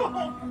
Oh,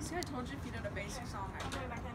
See, I told you if you did a basic song, I